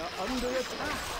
We are under attack.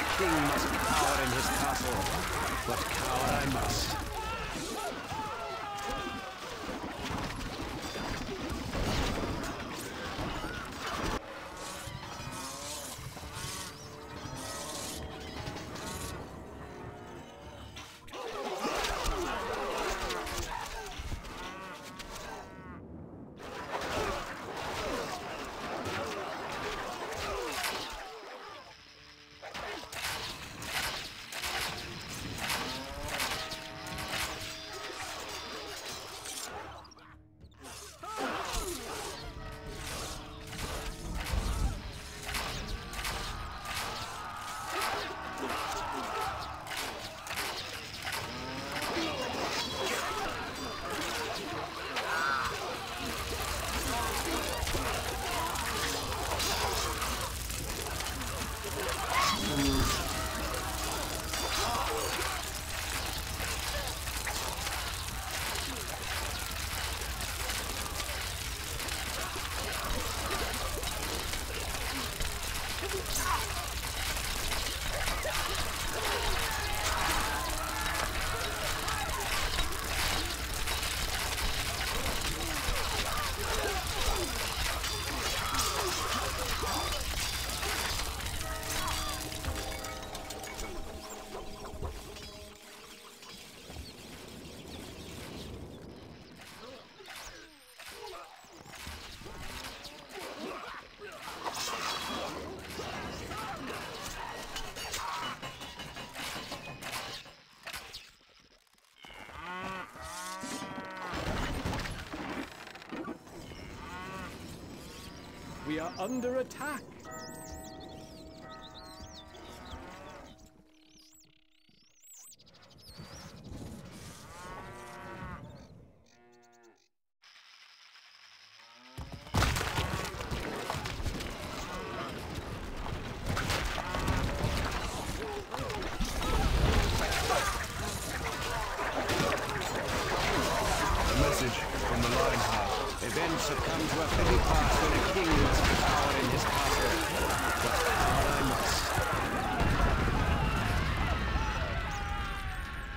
a king must cower in his castle. But cower I must. We are under attack. message from the Lionheart. Events have come to a pass when a king cower in his castle. But cower I must.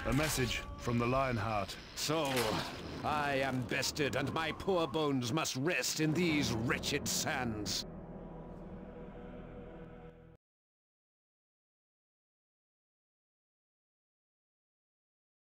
A message from the Lionheart. So, I am bested, and my poor bones must rest in these wretched sands.